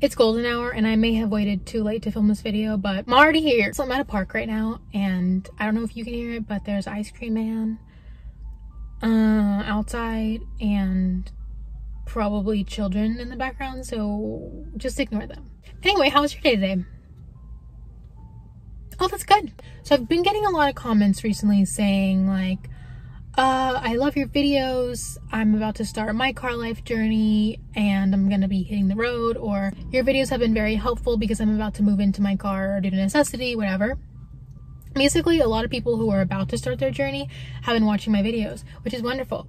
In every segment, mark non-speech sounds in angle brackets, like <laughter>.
It's golden hour and I may have waited too late to film this video, but I'm already here. So I'm at a park right now and I don't know if you can hear it, but there's Ice Cream Man uh, outside and probably children in the background, so just ignore them. Anyway, how was your day today? Oh, that's good. So I've been getting a lot of comments recently saying like, uh, I love your videos. I'm about to start my car life journey and I'm to be hitting the road or your videos have been very helpful because I'm about to move into my car due to necessity, whatever. Basically, a lot of people who are about to start their journey have been watching my videos, which is wonderful.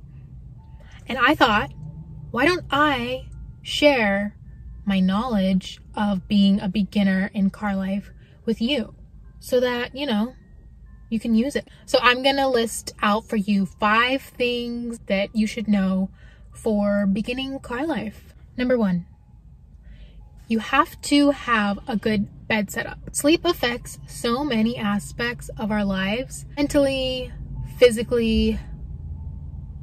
And I thought, why don't I share my knowledge of being a beginner in car life with you so that, you know, you can use it. So I'm going to list out for you five things that you should know for beginning car life. Number one, you have to have a good bed setup. Sleep affects so many aspects of our lives, mentally, physically,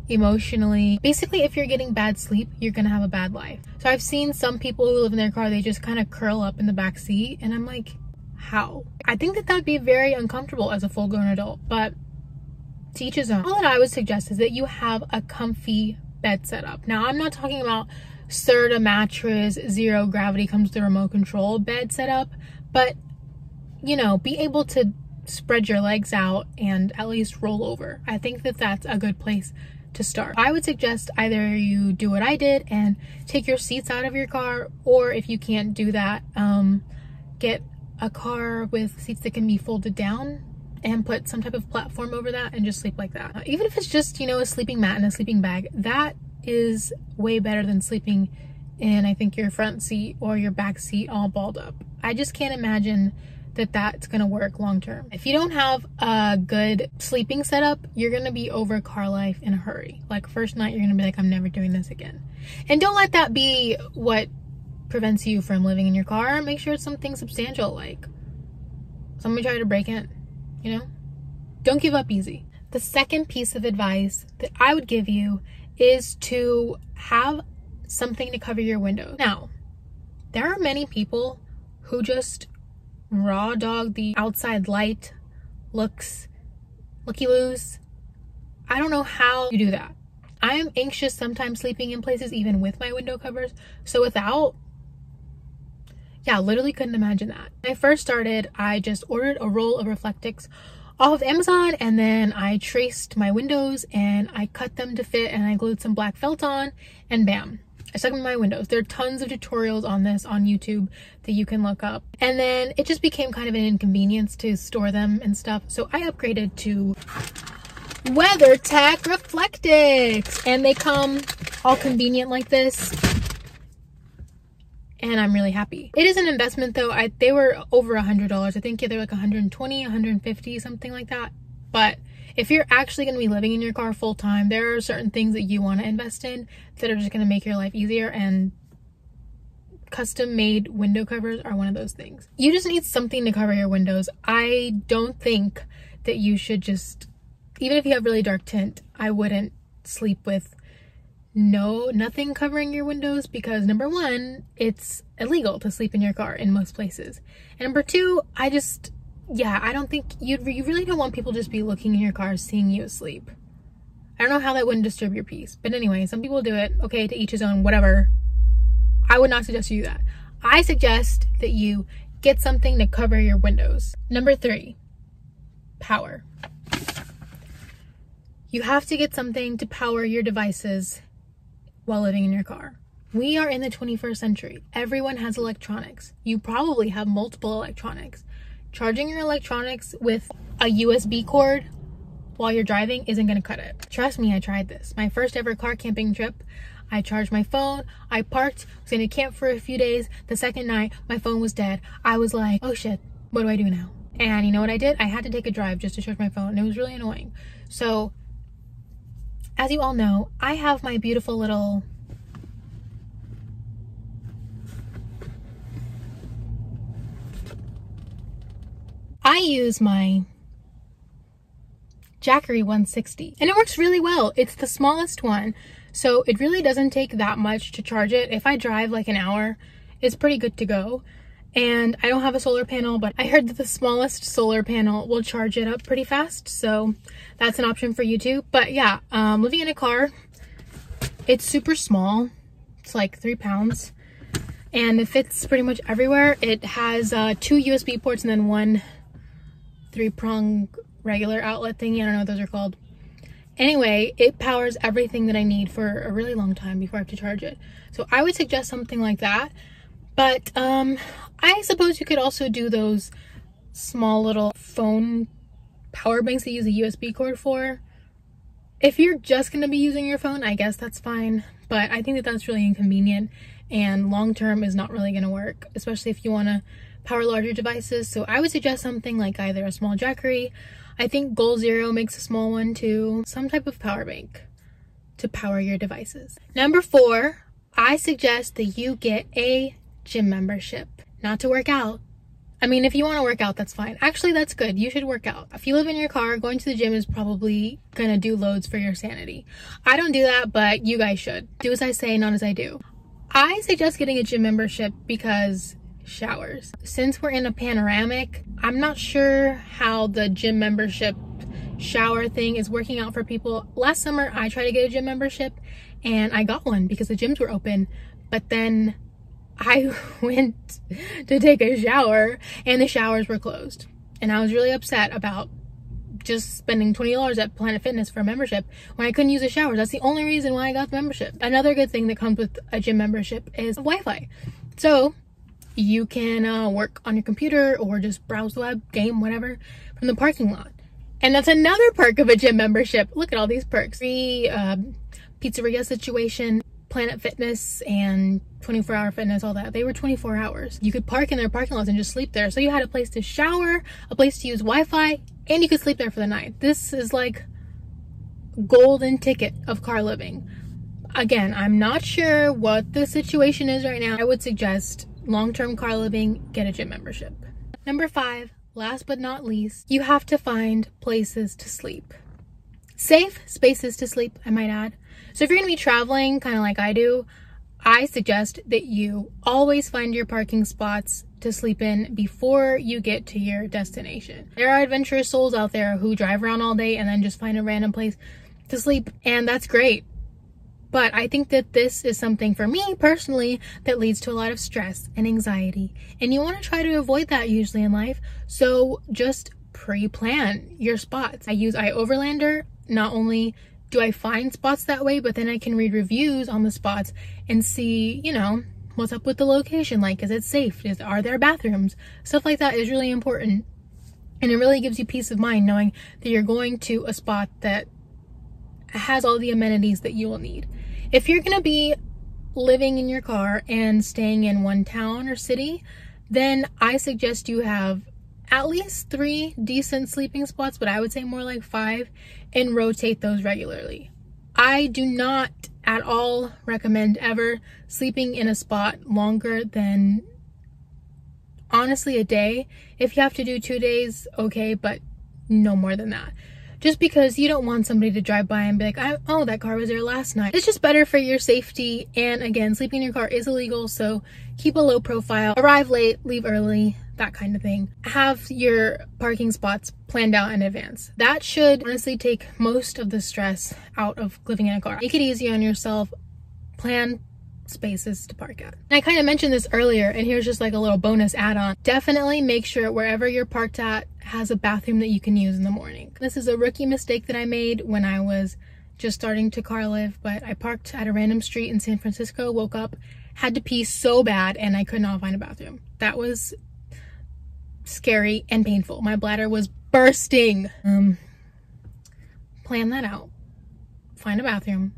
emotionally. Basically, if you're getting bad sleep, you're gonna have a bad life. So I've seen some people who live in their car, they just kind of curl up in the back seat and I'm like, how? I think that that would be very uncomfortable as a full grown adult, but to each his own. All that I would suggest is that you have a comfy bed setup. Now, I'm not talking about Serta mattress, zero gravity comes with remote control bed setup, but you know, be able to spread your legs out and at least roll over. I think that that's a good place to start. I would suggest either you do what I did and take your seats out of your car, or if you can't do that, um, get a car with seats that can be folded down and put some type of platform over that and just sleep like that. Uh, even if it's just, you know, a sleeping mat and a sleeping bag, that is way better than sleeping in, I think, your front seat or your back seat all balled up. I just can't imagine that that's gonna work long term. If you don't have a good sleeping setup, you're gonna be over car life in a hurry. Like first night, you're gonna be like, I'm never doing this again. And don't let that be what prevents you from living in your car. Make sure it's something substantial, like somebody tried to break in, you know? Don't give up easy. The second piece of advice that I would give you is to have something to cover your window. Now, there are many people who just raw dog the outside light looks looky loose. I don't know how you do that. I am anxious sometimes sleeping in places even with my window covers. So without, yeah, literally couldn't imagine that. When I first started, I just ordered a roll of Reflectix off of Amazon and then I traced my windows and I cut them to fit and I glued some black felt on and bam, I stuck them in my windows. There are tons of tutorials on this on YouTube that you can look up. And then it just became kind of an inconvenience to store them and stuff. So I upgraded to WeatherTech Reflectix. And they come all convenient like this. And I'm really happy. It is an investment though. I They were over a $100. I think yeah, they're like 120 150 something like that. But if you're actually going to be living in your car full time, there are certain things that you want to invest in that are just going to make your life easier and custom made window covers are one of those things. You just need something to cover your windows. I don't think that you should just, even if you have really dark tint, I wouldn't sleep with no, nothing covering your windows because number one, it's illegal to sleep in your car in most places. And number two, I just, yeah, I don't think you you really don't want people just be looking in your car seeing you asleep. I don't know how that wouldn't disturb your peace. But anyway, some people do it. Okay, to each his own, whatever. I would not suggest you do that. I suggest that you get something to cover your windows. Number three, power. You have to get something to power your devices while living in your car. We are in the 21st century. Everyone has electronics. You probably have multiple electronics charging your electronics with a USB cord while you're driving isn't gonna cut it. Trust me, I tried this. My first ever car camping trip, I charged my phone, I parked, was gonna camp for a few days. The second night, my phone was dead. I was like, oh shit, what do I do now? And you know what I did? I had to take a drive just to charge my phone. And it was really annoying. So, as you all know, I have my beautiful little I use my Jackery 160 and it works really well. It's the smallest one. So it really doesn't take that much to charge it. If I drive like an hour it's pretty good to go. And I don't have a solar panel, but I heard that the smallest solar panel will charge it up pretty fast. So that's an option for you too. But yeah, um, living in a car, it's super small. It's like three pounds and it fits pretty much everywhere. It has uh, two USB ports and then one three prong regular outlet thingy. I don't know what those are called. Anyway, it powers everything that I need for a really long time before I have to charge it. So I would suggest something like that. But um, I suppose you could also do those small little phone power banks that use a USB cord for. If you're just going to be using your phone, I guess that's fine. But I think that that's really inconvenient and long term is not really going to work, especially if you want to power larger devices. So I would suggest something like either a small Jackery. I think Goal Zero makes a small one too. Some type of power bank to power your devices. Number four, I suggest that you get a gym membership. Not to work out. I mean, if you want to work out, that's fine. Actually, that's good. You should work out. If you live in your car, going to the gym is probably going to do loads for your sanity. I don't do that, but you guys should. Do as I say, not as I do. I suggest getting a gym membership because showers. Since we're in a panoramic, I'm not sure how the gym membership shower thing is working out for people. Last summer, I tried to get a gym membership and I got one because the gyms were open, but then I <laughs> went to take a shower and the showers were closed. And I was really upset about just spending $20 at Planet Fitness for a membership when I couldn't use the showers. That's the only reason why I got the membership. Another good thing that comes with a gym membership is Wi-Fi. So you can uh, work on your computer or just browse the web, game, whatever, from the parking lot. And that's another perk of a gym membership. Look at all these perks. Free uh, pizzeria situation, Planet Fitness and 24 hour fitness, all that. They were 24 hours. You could park in their parking lots and just sleep there. So you had a place to shower, a place to use Wi-Fi, and you could sleep there for the night. This is like golden ticket of car living. Again, I'm not sure what the situation is right now. I would suggest long-term car living, get a gym membership. Number five, last but not least, you have to find places to sleep. Safe spaces to sleep, I might add. So if you're gonna be traveling, kind of like I do, I suggest that you always find your parking spots to sleep in before you get to your destination. There are adventurous souls out there who drive around all day and then just find a random place to sleep, and that's great. But I think that this is something for me personally that leads to a lot of stress and anxiety. And you want to try to avoid that usually in life. So just pre-plan your spots. I use iOverlander. Not only do I find spots that way, but then I can read reviews on the spots and see, you know, what's up with the location. Like is it safe? Is are there bathrooms? Stuff like that is really important. And it really gives you peace of mind knowing that you're going to a spot that has all the amenities that you will need. If you're going to be living in your car and staying in one town or city then i suggest you have at least three decent sleeping spots but i would say more like five and rotate those regularly i do not at all recommend ever sleeping in a spot longer than honestly a day. If you have to do two days, okay, but no more than that. Just because you don't want somebody to drive by and be like, oh, that car was there last night. It's just better for your safety. And again, sleeping in your car is illegal, so keep a low profile. Arrive late, leave early that kind of thing. Have your parking spots planned out in advance. That should honestly take most of the stress out of living in a car. Make it easy on yourself. Plan spaces to park at. And I kind of mentioned this earlier and here's just like a little bonus add-on. Definitely make sure wherever you're parked at has a bathroom that you can use in the morning. This is a rookie mistake that I made when I was just starting to car live, but I parked at a random street in San Francisco, woke up, had to pee so bad and I could not find a bathroom. That was scary and painful. My bladder was bursting. Um, plan that out. Find a bathroom,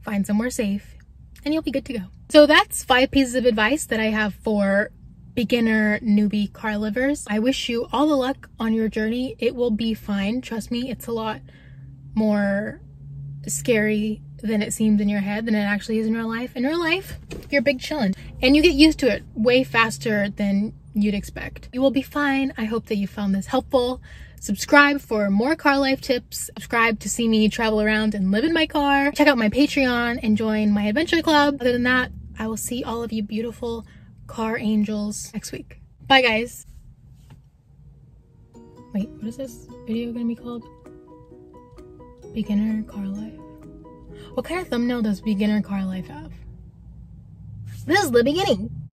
find somewhere safe, and you'll be good to go. So that's five pieces of advice that I have for beginner newbie car livers. I wish you all the luck on your journey. It will be fine. Trust me, it's a lot more scary than it seems in your head than it actually is in real life. In real life, you're big chillin'. And you get used to it way faster than you'd expect. You will be fine. I hope that you found this helpful. Subscribe for more car life tips. Subscribe to see me travel around and live in my car. Check out my Patreon and join my adventure club. Other than that, I will see all of you beautiful car angels next week. Bye guys. Wait, what is this video gonna be called? Beginner car life. What kind of thumbnail does beginner car life have? This is the beginning.